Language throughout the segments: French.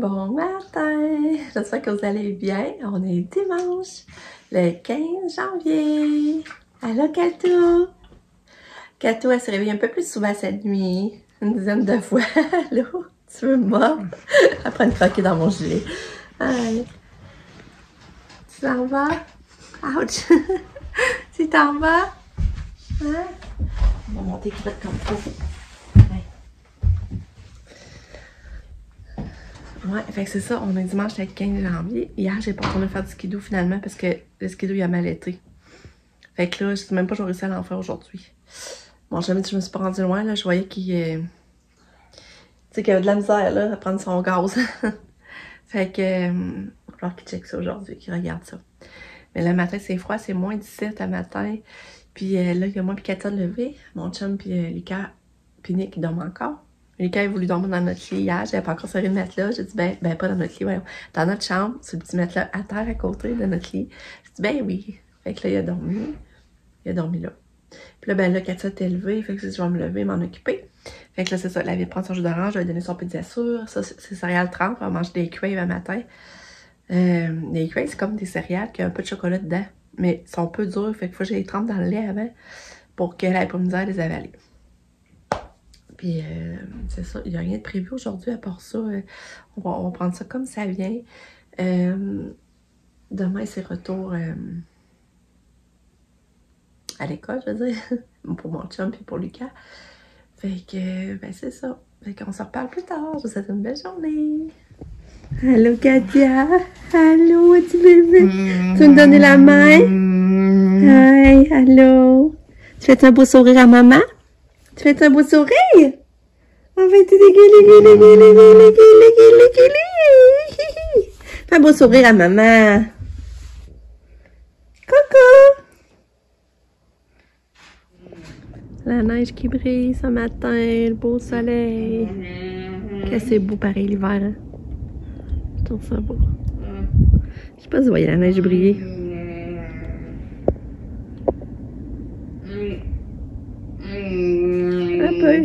Bon matin! J'espère que vous allez bien. On est dimanche, le 15 janvier. Allô, Kato! Kato, elle se réveille un peu plus souvent cette nuit. Une dizaine de fois. Allô? Tu veux mordre? Prend une croquer dans mon gilet. Tu t'en vas? Ouch! tu t'en vas? Hein? On va monter qui comme faut. Ouais, fait que c'est ça, on est dimanche le 15 janvier. Hier, j'ai pas retourné faire du skidoo finalement parce que le skidoo il a mal été. Fait que là, je sais même pas j'aurais réussi à l'en faire aujourd'hui. Bon, jamais je me suis pas rendu loin, là, je voyais qu'il euh, qu'il y avait de la misère là, à prendre son gaz. fait que euh, il va falloir qu'il check ça aujourd'hui, qu'il regarde ça. Mais le matin, c'est froid, c'est moins 17 le matin. Puis euh, là, il y a moi puis Katia lever. Mon chum puis euh, Lucas puis Nick qui dorment encore. Lucas a voulu dormir dans notre lit hier, j'avais pas encore serré le matelas. J'ai dit, ben, ben, pas dans notre lit, voyons. Dans notre chambre, sur le petit matelas à terre à côté de notre lit. J'ai dit, ben oui. Fait que là, il a dormi. Il a dormi là. Puis là, ben là, Katia t'est levée, fait que je vais me lever, m'en occuper. Fait que là, c'est ça, la vie de prendre son jus d'orange, lui ai donné son pédiassure. Ça, c'est céréales trempes, on va manger des cuits le matin. Euh, les cuits, c'est comme des céréales qui ont un peu de chocolat dedans, mais ils sont peu durs, fait qu'il faut que je les trempe dans le lait avant pour qu'elle ait pas misère à les avaler. Puis euh, c'est ça, il n'y a rien de prévu aujourd'hui à part ça. Euh, on, va, on, va, prendre ça comme ça vient. Euh, demain, c'est retour à l'école, je veux dire, pour mon chum et pour Lucas. Fait que, ben c'est ça. Fait qu'on se reparle plus tard. Je vous souhaite une belle journée. Allô, Katia. Allô, petit bébé. Tu veux me donner la main? Hi, allô. Tu fais un beau sourire à maman? Tu fais un beau sourire? On va te Fais un beau sourire à maman. Coucou! La neige qui brille ce matin, le beau soleil. Que c'est beau pareil l'hiver, hein? Je trouve ça beau. Je sais pas si vous voyez la neige briller.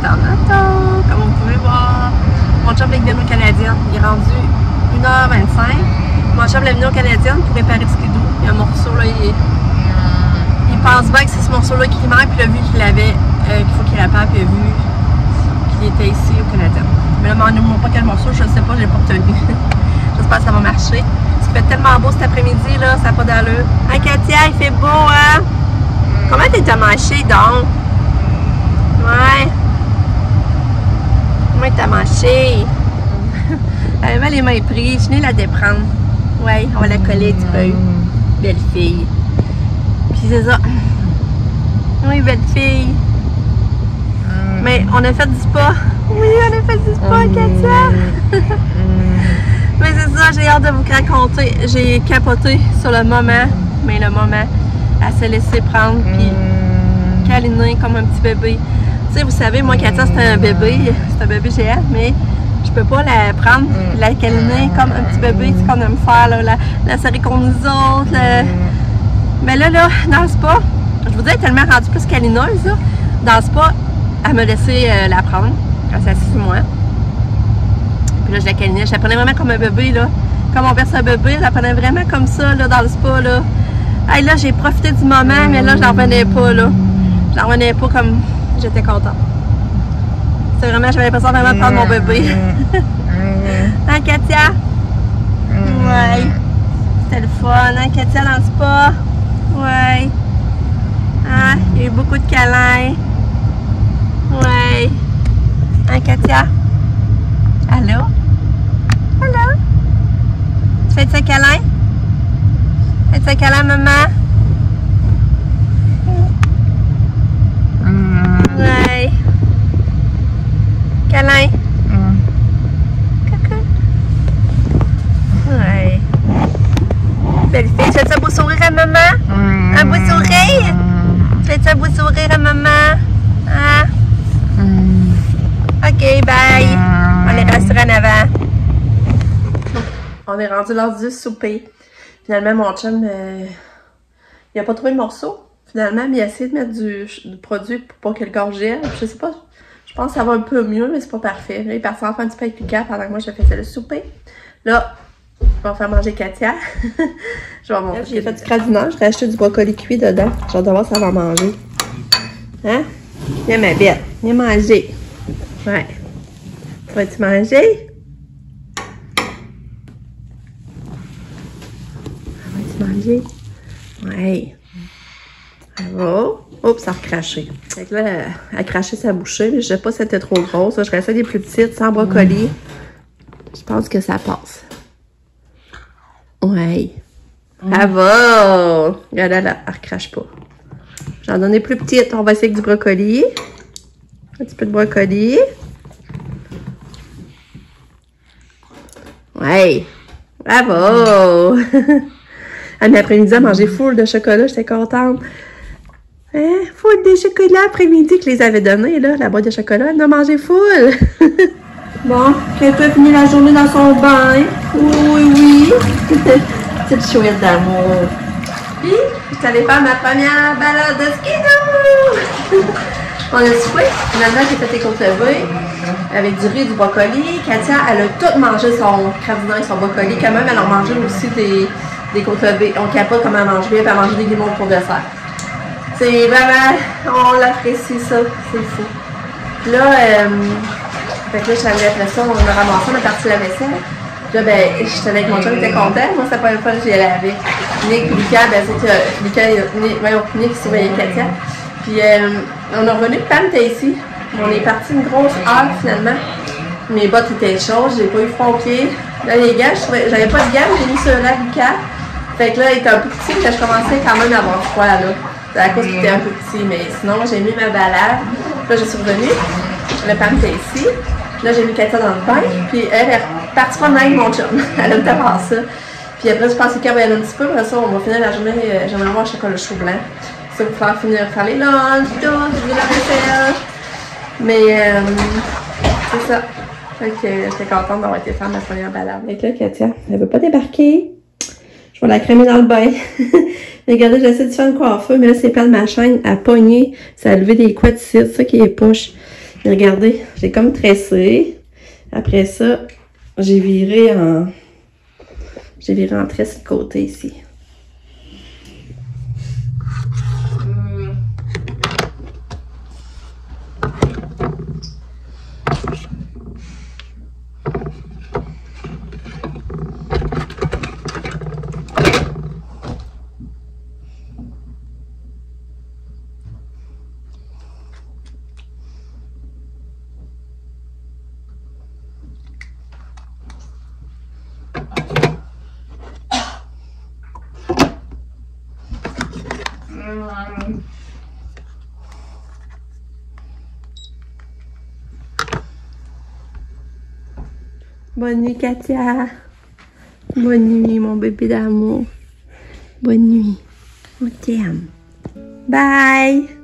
soleil en matin. Oh, je t'aime. Au, au. canadienne pour réparer le skidoo. Il y a un morceau là, il, il pense bien que c'est ce morceau-là qui manque, puis il a vu qu'il avait, euh, qu'il faut qu'il répare, puis il a vu qu'il était ici au Canada. Mais là, m'en pas quel morceau, je ne sais pas, je l'ai pas retenu. J'espère que ça va marcher. Ça fait tellement beau cet après-midi, là, ça n'a pas d'allure. Hein, Katia, il fait beau, hein? Comment t'es déjà mâché, donc? Ouais. T'as? Elle avait les mains prises, je venais la déprendre. Ouais, on va la coller un petit peu. Belle fille. Puis c'est ça. Oui, belle fille. Mais on a fait du spa. Oui, on a fait du spa, Katia. mais c'est ça, j'ai hâte de vous raconter. J'ai capoté sur le moment, mais le moment à se laisser prendre puis câliner comme un petit bébé. Tu sais, vous savez, moi, Katia, c'était un bébé. C'est un bébé géant, mais je peux pas la prendre, la câliner comme un petit bébé, c'est qu'on aime faire, là, la, la série qu'on nous autres. le- Mais là, là, dans le spa, je vous dis, elle est tellement rendue plus câlineuse, là. Dans le spa, elle m'a laissé euh, la prendre. Elle s'est assise sur moi. Puis là, je la câlinais. Je la prenais vraiment comme un bébé, là. Comme on verse un bébé, je la prenais vraiment comme ça, là, dans le spa, là. Hey, là, j'ai profité du moment, mais là, je n'en revenais pas, là. Je n'en revenais pas comme j'étais contente. C'est vraiment, j'avais l'impression vraiment de prendre mon bébé. hein, Katia? Ouais. C'était le fun, hein, Katia, dans le spa? Ouais. Ah, il y a eu beaucoup de câlins. Ouais. Hein, Katia? Allô? Allô? Tu fais un câlin? Fais un câlin, maman? Ouais. Câlin. Coucou. Ouais. Belle fille. Tu fais un beau sourire à maman? Un beau sourire? Tu fais un beau sourire à maman? Hein? Ok, bye. On est rassurés en avant. On est rendu l'heure du souper. Finalement, mon chum, euh, il a pas trouvé le morceau. Finalement, mais il a essayé de mettre du, du produit pour pas que le gorge gèle. Je sais pas, je pense que ça va un peu mieux, mais c'est pas parfait. Là, il est parti en faire un petit peu avec Lucas pendant que moi je faisais le souper. Là, je vais faire manger Katia. je vais manger. J'ai fait du gradinage, j'ai acheté du brocoli cuit dedans. J'ai hâte de voir si ça va manger. Hein? Viens ma bête, viens manger. Ouais. Vas-tu manger? Vas-tu manger? Ouais. Bravo. Oups, ça a recraché. Fait que là, elle a craché sa bouchée, mais je sais pas si c'était trop grosse. Je restais des plus petites, sans brocoli. Je pense que ça passe. Ouais. Bravo! Regarde, là, elle recrache pas. J'en donnais plus petite. On va essayer avec du brocoli. Un petit peu de brocoli. Ouais. Bravo! Un après-midi à manger full de chocolat, j'étais contente. Hein? Full de chocolat après-midi que les avait donnés, là, la boîte de chocolat. Elle en a mangé full. bon, Kato a fini la journée dans son bain. Oui, oui. Petite chouette d'amour. Puis, je allée faire ma première balade de ski d'amour. On a soupé. Finalement, j'ai fait des côtes levées avec du riz et du brocoli. Katia, elle a tout mangé son crabinon et son brocoli. Quand même, elle a mangé aussi des, des côtes levées. On capote comment elle mange bien, puis elle a mangé des limons pour dessert. C'est vraiment, on l'apprécie ça, c'est fou. Là, euh, fait que là, je suis allée après ça, on a ramassé, on a parti la vaisselle. Là, ben, j'étais avec mon chum, était content. Moi, c'était pas une fois que j'y allais avec. Nick, Lucas, ben, c'était euh, Lucas, Nick, voyons, Nick, surveillait Katia. Puis euh, on est revenu, Pam était ici. On est parti une grosse heure finalement. Mes bottes étaient chaudes, j'ai pas eu froid aux pieds. Là, les gars, je j'avais pas de gants, j'ai mis ceux-là, Lucas. Fait que là, il était un peu petit, mais je commençais quand même à avoir froid là. À cause qu'il était un peu petit, mais sinon, j'ai mis ma balade. Là, je suis revenue. Le Pam était ici. Là, j'ai mis Katia dans le bain. Puis elle est partie prendre avec mon chum. Elle aime tellement ça. Puis après, je pensais qu'elle va aller un petit peu. Après ça, on va finir la journée. euh, J'aimerais avoir un chocolat chaud blanc. Ça pour faire finir, faire les lunchs, tout, j'ai la. Mais euh, c'est ça. Fait que euh, j'étais contente d'avoir été faire ma première balade. Que là, Katia, elle veut pas débarquer? Je vais la crémer dans le bain. Regardez, j'essaie de faire une coiffeur, mais là, c'est plein de ma chaîne à pogner. Ça a levé des couettes ça qui est poche. Regardez, j'ai comme tressé. Après ça, j'ai viré en... J'ai viré en tresse de côté ici. Bonne nuit, Katia. Bonne nuit, mon bébé d'amour. Bonne nuit. On t'aime. Bye. Bye.